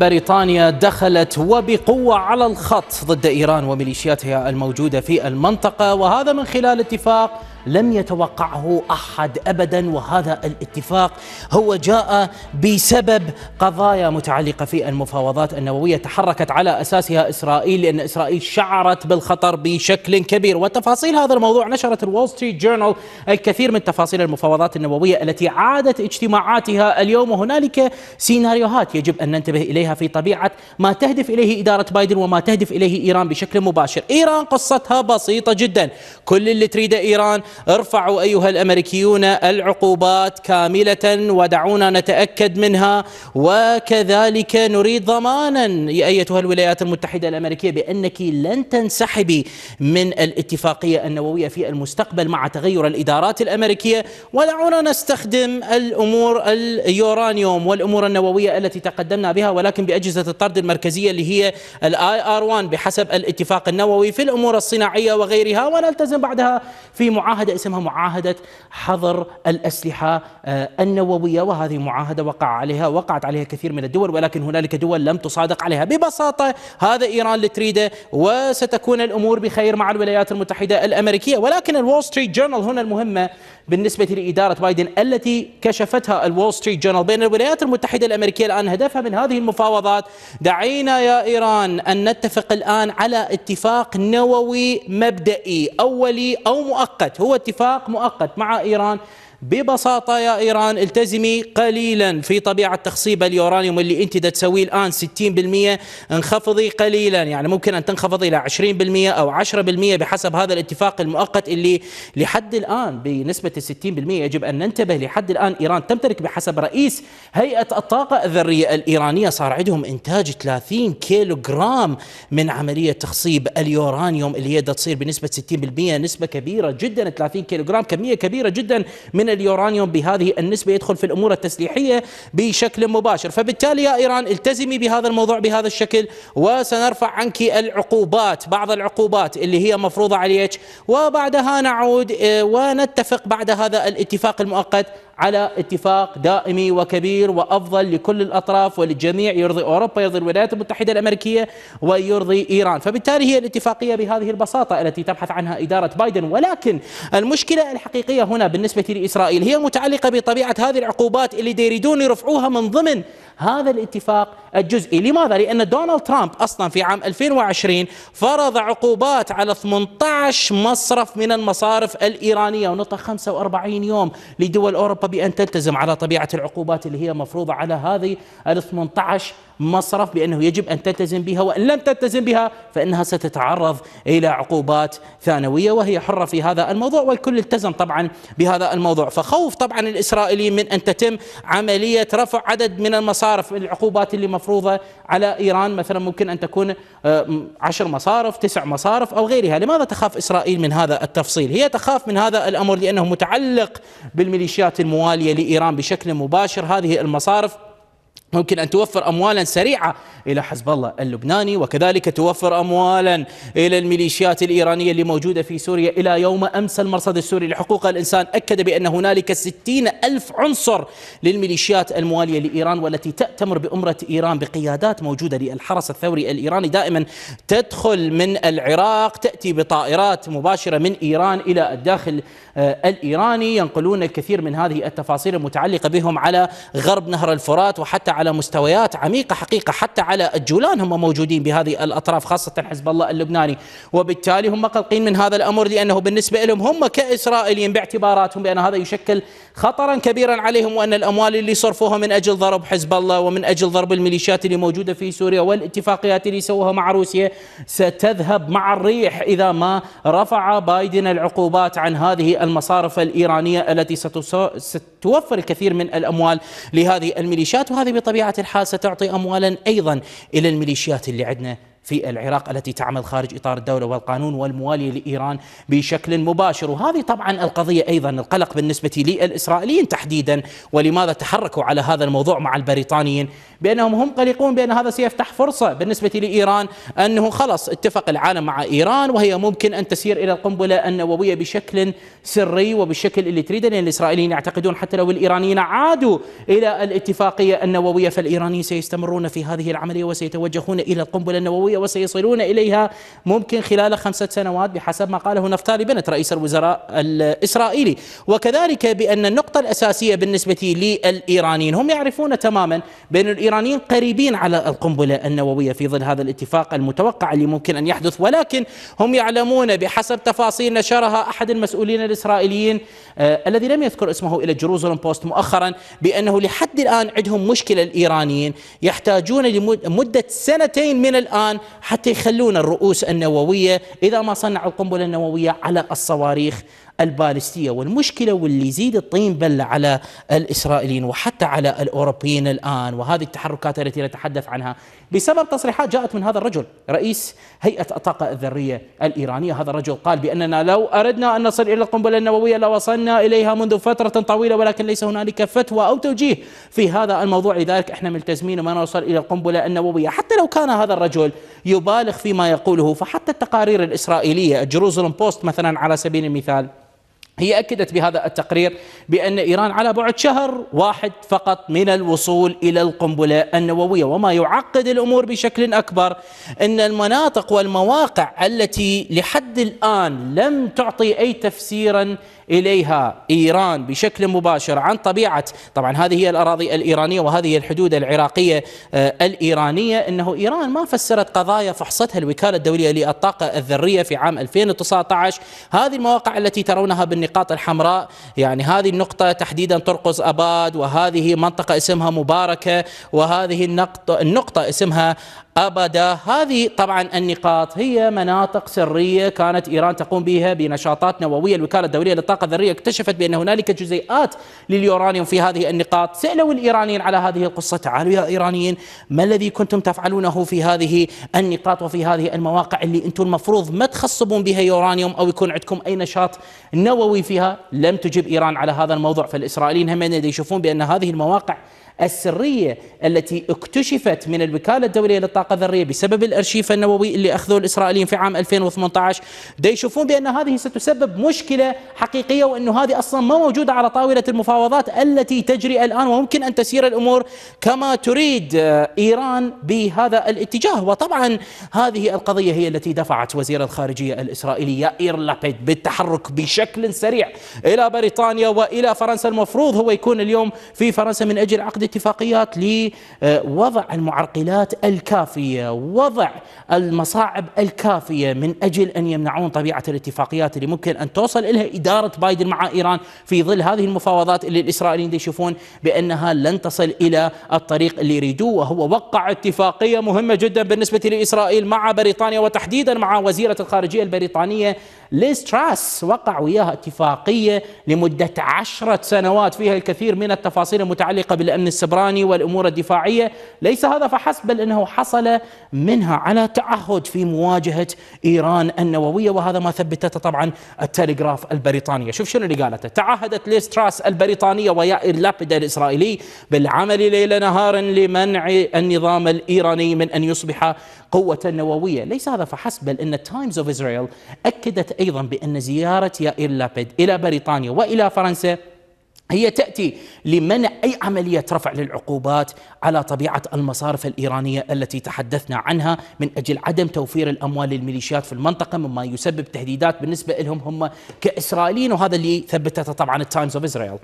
بريطانيا دخلت وبقوة على الخط ضد إيران وميليشياتها الموجودة في المنطقة وهذا من خلال اتفاق لم يتوقعه أحد ابدا وهذا الاتفاق هو جاء بسبب قضايا متعلقة في المفاوضات النووية تحركت على أساسها إسرائيل لأن إسرائيل شعرت بالخطر بشكل كبير. وتفاصيل هذا الموضوع نشرت الول ستريت جورنال الكثير من تفاصيل المفاوضات النووية التي عادت اجتماعاتها اليوم. وهنالك سيناريوهات يجب أن ننتبه إليها في طبيعة ما تهدف إليه إدارة بايدن وما تهدف إليه إيران بشكل مباشر، إيران قصتها بسيطة جدا، كل اللي تريده إيران ارفعوا أيها الأمريكيون العقوبات كاملة ودعونا نتأكد منها وكذلك نريد ضمانا يا أيتها الولايات المتحدة الأمريكية بأنك لن تنسحبي من الاتفاقية النووية في المستقبل مع تغير الإدارات الأمريكية. ودعونا نستخدم الأمور اليورانيوم والأمور النووية التي تقدمنا بها ولكن بأجهزة الطرد المركزية اللي هي ال IR 1 بحسب الاتفاق النووي في الأمور الصناعية وغيرها. ونلتزم بعدها في معاهدة معاهدة اسمها معاهدة حظر الأسلحة آه، النووية وهذه معاهدة وقع عليها وقعت عليها كثير من الدول ولكن هنالك دول لم تصادق عليها. ببساطة هذا إيران اللي تريده وستكون الأمور بخير مع الولايات المتحدة الأمريكية. ولكن الول ستريت جورنال هنا المهمة بالنسبة لإدارة بايدن التي كشفتها الول ستريت جورنال بين الولايات المتحدة الأمريكية الآن هدفها من هذه المفاوضات. دعينا يا إيران أن نتفق الآن على اتفاق نووي مبدئي أولي أو مؤقت. هو اتفاق مؤقت مع إيران. ببساطة يا إيران التزمي قليلا في طبيعة تخصيب اليورانيوم اللي أنت دا تسويه الآن 60% انخفضي قليلا يعني ممكن أن تنخفضي إلى 20% أو 10% بحسب هذا الاتفاق المؤقت اللي لحد الآن بنسبة 60% يجب أن ننتبه لحد الآن إيران تمتلك بحسب رئيس هيئة الطاقة الذرية الإيرانية صار عندهم إنتاج 30 كيلو جرام من عملية تخصيب اليورانيوم اللي هي تصير بنسبة 60% نسبة كبيرة جدا 30 كيلو جرام كمية كبيرة جدا من اليورانيوم بهذه النسبة يدخل في الأمور التسليحية بشكل مباشر. فبالتالي يا إيران التزمي بهذا الموضوع بهذا الشكل وسنرفع عنك العقوبات بعض العقوبات اللي هي مفروضة عليك. وبعدها نعود آه، ونتفق بعد هذا الاتفاق المؤقت على اتفاق دائمي وكبير وأفضل لكل الأطراف وللجميع. يرضي أوروبا يرضي الولايات المتحدة الأمريكية ويرضي إيران، فبالتالي هي الاتفاقية بهذه البساطة التي تبحث عنها إدارة بايدن، ولكن المشكلة الحقيقية هنا بالنسبة لإسرائيل هي متعلقة بطبيعة هذه العقوبات اللي يريدون يرفعوها من ضمن هذا الاتفاق الجزئي. لماذا؟ لأن دونالد ترامب أصلا في عام 2020 فرض عقوبات على 18 مصرف من المصارف الإيرانية ونطق 45 يوم لدول أوروبا بأن تلتزم على طبيعة العقوبات اللي هي مفروضة على هذه ال 18 مصرف بأنه يجب أن تلتزم بها وإن لم تلتزم بها فإنها ستتعرض إلى عقوبات ثانوية وهي حرة في هذا الموضوع والكل التزم طبعا بهذا الموضوع. فخوف طبعا الإسرائيليين من أن تتم عملية رفع عدد من المصارف العقوبات اللي مفروضة على إيران. مثلا ممكن أن تكون آه، عشر مصارف تسع مصارف أو غيرها. لماذا تخاف إسرائيل من هذا التفصيل؟ هي تخاف من هذا الأمر لأنه متعلق بالميليشيات الموالية لإيران بشكل مباشر. هذه المصارف ممكن أن توفر أموالا سريعة إلى حزب الله اللبناني وكذلك توفر أموالا إلى الميليشيات الإيرانية اللي موجودة في سوريا. إلى يوم أمس المرصد السوري لحقوق الإنسان أكد بأن هنالك ستين ألف عنصر للميليشيات الموالية لإيران والتي تأتمر بأمرة إيران بقيادات موجودة للحرس الثوري الإيراني. دائما تدخل من العراق تأتي بطائرات مباشرة من إيران إلى الداخل آه، الإيراني. ينقلون الكثير من هذه التفاصيل المتعلقة بهم على غرب نهر الفرات وحتى على مستويات عميقة حقيقة حتى على الجولان هم موجودين بهذه الأطراف خاصة حزب الله اللبناني. وبالتالي هم قلقين من هذا الأمر لأنه بالنسبة لهم هم كإسرائيليين باعتباراتهم بأن هذا يشكل خطرا كبيرا عليهم وأن الأموال اللي صرفوها من أجل ضرب حزب الله ومن أجل ضرب الميليشيات اللي موجودة في سوريا والاتفاقيات اللي سووها مع روسيا ستذهب مع الريح إذا ما رفع بايدن العقوبات عن هذه المصارف الإيرانية التي ستوفر الكثير من الأموال لهذه الميليشيات. وهذه بطبيعة الحال ستعطي أموالا أيضا إلى الميليشيات اللي عندنا. في العراق التي تعمل خارج إطار الدولة والقانون والموالية لإيران بشكل مباشر. وهذه طبعا القضية أيضا القلق بالنسبة للإسرائيليين تحديدا. ولماذا تحركوا على هذا الموضوع مع البريطانيين؟ بأنهم هم قلقون بأن هذا سيفتح فرصة بالنسبة لإيران أنه خلص اتفق العالم مع إيران وهي ممكن أن تسير إلى القنبلة النووية بشكل سري وبالشكل اللي تريده لأن الإسرائيليين يعتقدون حتى لو الإيرانيين عادوا إلى الاتفاقية النووية فالإيرانيين سيستمرون في هذه العملية وسيتوجهون إلى القنبلة النووية. وسيصلون إليها ممكن خلال خمسة سنوات بحسب ما قاله نفتالي بنت رئيس الوزراء الإسرائيلي. وكذلك بأن النقطة الأساسية بالنسبة للإيرانيين هم يعرفون تماما بأن الإيرانيين قريبين على القنبلة النووية في ظل هذا الاتفاق المتوقع اللي ممكن أن يحدث. ولكن هم يعلمون بحسب تفاصيل نشرها أحد المسؤولين الإسرائيليين آه الذي لم يذكر اسمه إلى جروزلم بوست مؤخرا بأنه لحد الآن عندهم مشكلة الإيرانيين يحتاجون لمدة سنتين من الآن حتى يخلون الرؤوس النووية إذا ما صنعوا القنبلة النووية على الصواريخ البالستية. والمشكلة واللي يزيد الطين بلة على الإسرائيليين وحتى على الأوروبيين الآن. وهذه التحركات التي نتحدث عنها بسبب تصريحات جاءت من هذا الرجل رئيس هيئة الطاقة الذرية الإيرانية. هذا الرجل قال بأننا لو أردنا أن نصل إلى القنبلة النووية لوصلنا إليها منذ فترة طويلة ولكن ليس هنالك فتوى أو توجيه في هذا الموضوع. لذلك إحنا ملتزمين وما نوصل إلى القنبلة النووية. حتى لو كان هذا الرجل يبالغ فيما يقوله فحتى التقارير الإسرائيلية جروزلم بوست مثلا على سبيل المثال هي أكدت بهذا التقرير بأن إيران على بعد شهر واحد فقط من الوصول إلى القنبلة النووية وما يعقد الأمور بشكل أكبر أن المناطق والمواقع التي لحد الآن لم تعطي أي تفسيرا إليها إيران بشكل مباشر عن طبيعة طبعا هذه هي الأراضي الإيرانية وهذه الحدود العراقية آه، الإيرانية أنه إيران ما فسرت قضايا فحصتها الوكالة الدولية للطاقة الذرية في عام 2019 هذه المواقع التي ترونها بالنقاط الحمراء يعني هذه النقطة تحديدا ترقص أباد وهذه منطقة اسمها مباركة وهذه النقطة, النقطة اسمها أبدا. هذه طبعا النقاط هي مناطق سرية كانت إيران تقوم بها بنشاطات نووية الوكالة الدولية للطاقة الذرية اكتشفت بأن هنالك جزيئات لليورانيوم في هذه النقاط. سألوا الإيرانيين على هذه القصة. تعالوا يا إيرانيين ما الذي كنتم تفعلونه في هذه النقاط وفي هذه المواقع اللي أنتم المفروض ما تخصبون بها يورانيوم أو يكون عندكم أي نشاط نووي فيها؟ لم تجب إيران على هذا الموضوع. فالإسرائيليين هم يشوفون بأن هذه المواقع السرية التي اكتشفت من الوكالة الدولية للطاقة الذرية بسبب الأرشيف النووي اللي أخذوه الإسرائيليين في عام 2018 دا يشوفون بأن هذه ستسبب مشكلة حقيقية وأنه هذه أصلا ما موجودة على طاولة المفاوضات التي تجري الآن وممكن أن تسير الأمور كما تريد آه، إيران بهذا الاتجاه. وطبعا هذه القضية هي التي دفعت وزير الخارجية الإسرائيلي يائير لابيد بالتحرك بشكل سريع إلى بريطانيا وإلى فرنسا. المفروض هو يكون اليوم في فرنسا من أجل عقد اتفاقيات لوضع المعرقلات الكافية وضع المصاعب الكافية من أجل أن يمنعون طبيعة الاتفاقيات اللي ممكن أن توصل إليها إدارة بايدن مع إيران في ظل هذه المفاوضات اللي الإسرائيليين يشوفون بأنها لن تصل إلى الطريق اللي يريدوه وهو وقع اتفاقية مهمة جدا بالنسبة لإسرائيل مع بريطانيا وتحديدا مع وزيرة الخارجية البريطانية ليز تراس وقع وياها اتفاقية لمدة عشرة سنوات فيها الكثير من التفاصيل المتعلقة بالأمن السبراني والأمور الدفاعية. ليس هذا فحسب بل أنه حصل منها على تعهد في مواجهة إيران النووية وهذا ما ثبتته طبعا التلغراف البريطانية. شوف شنو اللي قالته تعهدت ليز تراس البريطانية ويائير لابيد الإسرائيلي بالعمل ليل نهار لمنع النظام الإيراني من أن يصبح قوة نووية. ليس هذا فحسب بل أن تايمز اوف إسرائيل أكدت أيضا بأن زيارة يائير لابيد إلى بريطانيا وإلى فرنسا هي تأتي لمنع أي عملية رفع للعقوبات على طبيعة المصارف الإيرانية التي تحدثنا عنها من أجل عدم توفير الأموال للميليشيات في المنطقة مما يسبب تهديدات بالنسبة لهم هم كإسرائيليين وهذا اللي ثبتته طبعا التايمز أوف إسرائيل.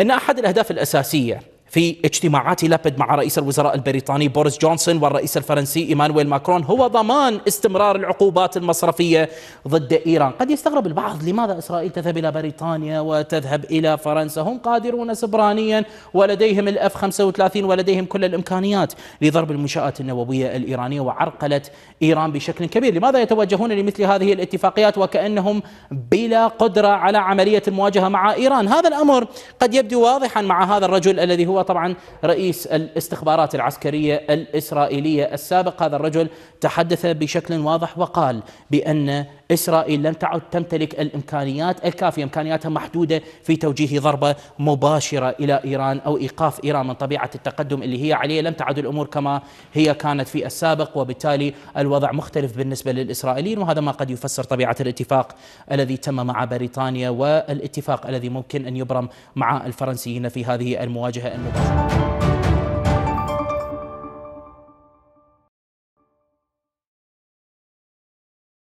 أن أحد الأهداف الأساسية في اجتماعات لابيد مع رئيس الوزراء البريطاني بوريس جونسون والرئيس الفرنسي إيمانويل ماكرون هو ضمان استمرار العقوبات المصرفية ضد إيران، قد يستغرب البعض لماذا إسرائيل تذهب إلى بريطانيا وتذهب إلى فرنسا، هم قادرون سيبرانيا ولديهم ال F 35 ولديهم كل الإمكانيات لضرب المنشآت النووية الإيرانية وعرقلة إيران بشكل كبير، لماذا يتوجهون لمثل هذه الاتفاقيات وكأنهم بلا قدرة على عملية المواجهة مع إيران؟ هذا الأمر قد يبدو واضحا مع هذا الرجل الذي هو طبعا رئيس الاستخبارات العسكرية الإسرائيلية السابق. هذا الرجل تحدث بشكل واضح وقال بأن إسرائيل لم تعد تمتلك الإمكانيات الكافية إمكانياتها محدودة في توجيه ضربة مباشرة إلى إيران أو إيقاف إيران من طبيعة التقدم اللي هي عليه. لم تعد الأمور كما هي كانت في السابق وبالتالي الوضع مختلف بالنسبة للإسرائيليين وهذا ما قد يفسر طبيعة الاتفاق الذي تم مع بريطانيا والاتفاق الذي ممكن أن يبرم مع الفرنسيين في هذه المواجهة المباشرة. Thank you.